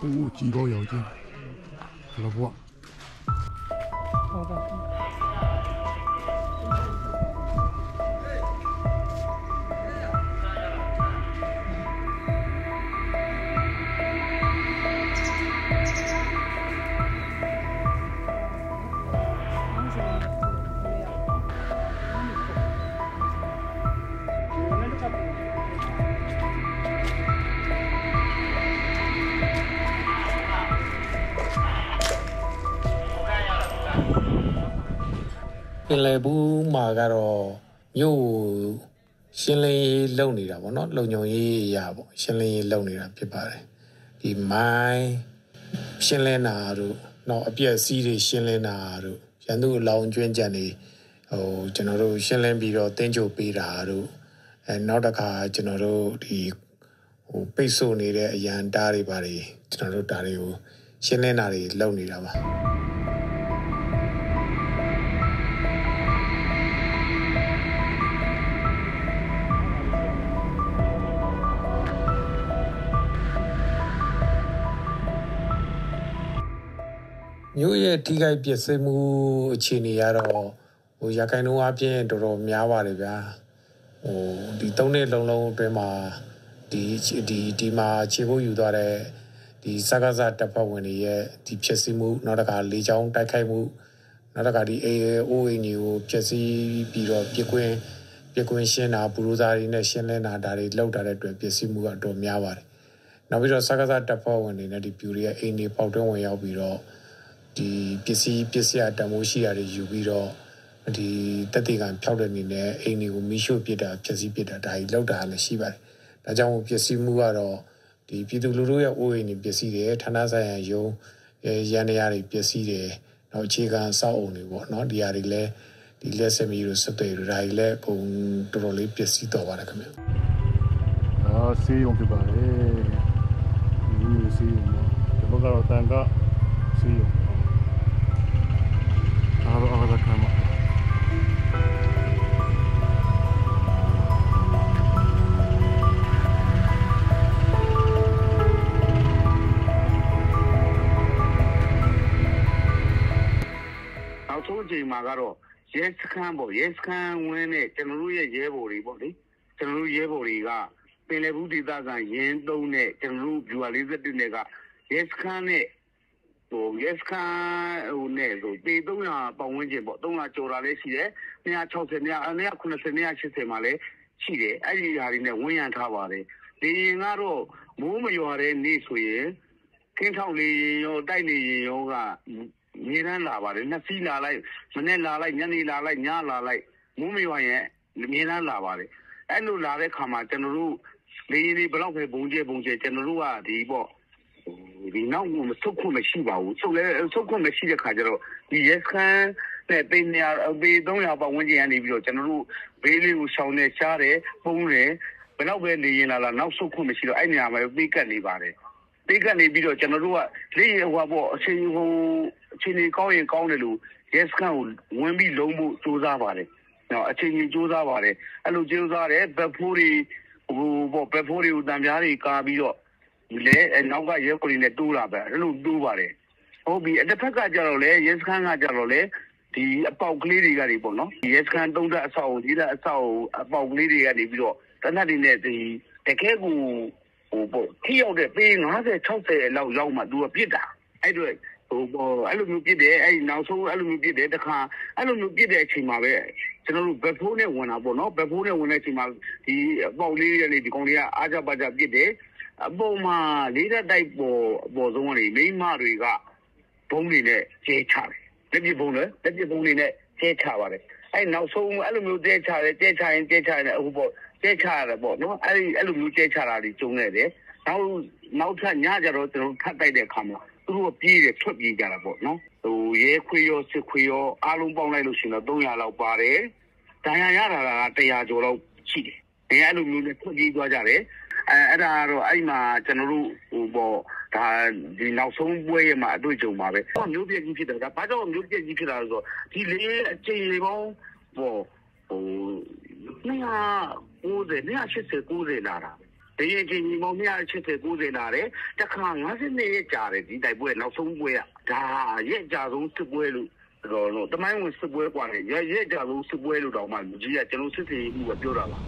服务机构间求老婆。好的。 ပင်လယ်ဘူးမှာကတော့မြို့ကိုရှင်းလင်းရေးလုပ်နေတာပေါ့နော်လုံခြုံရေးအရာပေါ့ရှင်းလင်းရေးလုပ်နေတာဖြစ်ပါတယ်ဒီမိုင်းရှင်းလင်းတာတို့နောက်အပြည့်အစည်းတွေရှင်းလင်းတာတို့ရန်သူအလောင်းကျွင်းကြံတွေဟိုကျွန်တော်တို့ရှင်းလင်းပြီးတော့တင်းကြိုပေးတာတို့အဲနောက်တစ်ခါကျွန်တော်တို့ဒီဟိုပိတ်ဆို့နေတဲ့အရန်တားတွေပါတယ်ကျွန်တော်တို့ဒါတွေကိုရှင်းလင်းတာတွေလုပ်နေတာပါ မြို့ရဲ့ထိခိုက်ပျက်စီးမှုအခြေအနေကတော့ဟိုရခိုင်နှုန်းအပြင်တော်တော်များပါတယ်ဗျာဟိုဒီသုံးနှစ်လုံးလုံးအတွင်းမှာဒီဒီဒီမှာခြေဖို့ယူသွားတဲ့ဒီစကားစတပ်ဖွဲ့ဝင်တွေရဲ့ဒီဖြစ်စီမှုနောက်တစ်ခါလေချောင်းတိုက်ခိုက်မှုနောက်တစ်ခါဒီအေအိုအင်းကြီးကိုဖြစ်စီပြီးတော့ပြစ်ကွင်းပြစ်ကွင်းရှင်းတာဘူရိုဇာတွေနဲ့ရှင်းလင်းတာဒါတွေလောက်တာတဲ့အတွက်ပျက်စီးမှုကတော့များပါတယ်နောက်ပြီးတော့စကားစတပ်ဖွဲ့ဝင်တွေနဲ့ဒီပြူတွေရဲ့အိမ်တွေပေါက်တွင်းဝင်ရောက်ပြီးတော့ ဒီပစ္စည်းပစ္စည်းတမိုးရှိရာတွေယူပြီးတော့ဒီတက်တေကံဖျောက်တဲ့အနေနဲ့အိမ်တွေကိုမိရှို့ပစ်တာဖျက်ဆီးပစ်တာဒါကြီးလောက်တာလည်းရှိပါတယ်။ဒါကြောင့်ပစ္စည်းမှုကတော့ဒီပြည်သူလူထုရဲ့အိုးအိမ်တွေပစ္စည်းတွေဌာနဆိုင်ရာယုံရန်တရားတွေပစ္စည်းတွေတော့အခြေခံစောက်အုံတွေပေါ့နော်ဒီဟာတွေလည်းဒီလက်စမီတို့စက်တွေတို့ဒါတွေလည်းပုံတော်တော်လေးပစ္စည်းတော်ပါတယ်ခင်ဗျာ။အာစေးုံဖြစ်ပါလေ။ဒီစေးုံတော့ဒီဘက်ကတော့တန်ကစေးုံ 用။အားတော့အားရခံမှာနောက်ဆုံးအချိန်မှာကတော့ရဲစခန်းပေါ့ရဲစခန်းဝင်းနဲ့ကျွန်တော်တို့ရဲ့ရဲဘော်တွေပေါ့လေကျွန်တော်တို့ရဲဘော်တွေကပင်လယ်ဘူးဒေသကရင်းသုံးနဲ့ကျွန်တော်တို့ဗျူဟာ41နဲ့ကရဲစခန်းနဲ့ ဟိုရဲစခန်းဟိုနဲ့ဟိုပေ300ပတ်ဝန်းကျင်ပေါ့300ကျော်တာလည်းရှိတယ်260 290 280မှာလည်းရှိတယ်အဲ့ဒီဟာတွေနဲ့ဝန်းရံထားပါတယ်ဒီရင်ကတော့မိုးမရွာတဲ့နေ့ဆိုရင်ကင်းထောက်လေးရင်ရောတိုက်လေးရင်ရောကမြေတန်းလာပါတယ်နှစ်စီးလာလိုက်မနေ့လာလိုက်ညနေလာလိုက်ညလာလိုက်မိုးမရွာရင်မြေတန်းလာပါတယ်အဲ့လိုလာတဲ့ခါမှာကျွန်တော်တို့လေရင်တွေဘယ်တော့ပဲဘုံကျဲဘုံကျဲကျွန်တော်တို့ကဒီပေါ့ ဒီနောက်ကိုမဆုတ်ခွင့်မရှိပါဘူးဆုတ်လဲဆုတ်ခွင့်မရှိတဲ့ခါကျတော့ဒီရက်ခန်းနဲ့ပေနေရပေ300ပတ်ဝန်းကျင်ကနေပြီးတော့ကျွန်တော်တို့ဘေးလေးကိုရှောင်းနေရှားတယ်ပုံးတယ်ဘယ်တော့ပဲလေရင်လာလာနောက်ဆုတ်ခွင့်မရှိတော့အဲ့နေရာမှာပေးကတ်နေပါတယ်တိတ်ကနေပြီးတော့ကျွန်တော်တို့ကလေဟိုပေါ့အချိန်ဟိုအချိန်ကြီးကောင်းရင်ကောင်းတယ်လို့ yes ခန့်ကိုဝင်ပြီးလုံးဖို့စူးစမ်းပါတယ်။နော်အချိန်ကြီးစူးစမ်းပါတယ်။အဲ့လိုစူးစမ်းတယ်ဘက်ဖိုးတွေဟိုပေါ့ဘက်ဖိုးတွေကိုတံပြားတွေကာပြီးတော့ လေနောက်ကရဲကိုတွေနဲ့တိုးလာပဲအဲ့လိုတိုးပါတယ်။ဟုတ်ပြီအတစ်ဖက်ကကြတော့လေ yes ခန့်ကကြတော့လေဒီအပေါက်ကလေးတွေကနေပေါ့နော်ဒီ yes ခန့်သုံးသက်အဆောက်ဒီလက်အဆောက်အပေါက်ကလေးတွေကနေပြီးတော့တနက်တွေနဲ့ဒီတကယ်ကိုဟိုပေါ့ထိရောက်တဲ့ပေး50 60လောက်ရောက်မှ तू ကပြစ်တာအဲ့တော့ဟိုပေါ့အဲ့လိုမျိုးပြစ်တယ်အဲ့နောက်ဆုံးအဲ့လိုမျိုးပြစ်တယ်တခါအဲ့လိုမျိုးပြစ်တဲ့အချိန်မှာပဲကျွန်တော်တို့ဘက်ဖိုးနဲ့ဝင်တာပေါ့နော်ဘက်ဖိုးနဲ့ဝင်တဲ့အချိန်မှာဒီအပေါက်လေးတွေနဲ့ဒီကောင်တွေကအားကြပါကြပြစ်တယ် အပေါ်မှာလေးတဲ့တိုက်ပေါ်အပေါ်ဆုံးကနေမိမတွေကဘုံတွေနဲ့ကျဲချတယ်လက်ပြဘုံနဲ့လက်ပြဘုံတွေနဲ့ကျဲချပါတယ်အဲ့နောက်ဆုံးအဲ့လိုမျိုးကျဲချတယ်ကျဲချရင်ကျဲချရင်အခုပေါ့ကျဲချရတယ်ပေါ့နော်အဲ့ဒီအဲ့လိုမျိုးကျဲချတာတွေကျုံနေတယ်နောက်နောက်ထပ်ညကြတော့ကျွန်တော်ထပ်တိုက်တဲ့အခါမှာသူတို့ကပြေးတယ်ထွက်ပြေးကြတာပေါ့နော်ဟိုရဲခွေရောစစ်ခွေရောအားလုံးပေါင်းလိုက်လို့ရှိရင်တော့300လောက်ပါတယ်ဒဏ်ရာရတာက100ကျော်လောက်ရှိတယ်ဒီအဲ့လိုမျိုးနဲ့ထွက်ပြေးသွားကြတယ် အဲအဲ့ဒါကတော့အဲ့မှာကျွန်တော်တို့ဟိုပေါ့ဒါဒီနောက်ဆုံးပွဲရမှာအတွေ့အကြုံပါပဲဟောမျိုးပြည့်ကြီးဖြစ်တယ်ဒါဘာကြောင့်မျိုးပြည့်ကြီးဖြစ်လာလို့ဆိုတော့ဒီလေအခြေပေါင်းပေါ့ဟို290 280 90လာတာ ဘရင်ချင်းညီမောင်180 90လာတယ်တခါ52ရက်ကြာတယ်ဒီတိုက်ပွဲနောက်ဆုံးပွဲကဒါရက်ကြာဆုံးစစ်ပွဲလို့တော်တော်တမိုင်းဝင်စစ်ပွဲกว่าလေရက်ရက်ကြာဆုံးစစ်ပွဲလို့တောင်မှလူကြီးကကျွန်တော်စစ်စီမှုကပြောတာပါ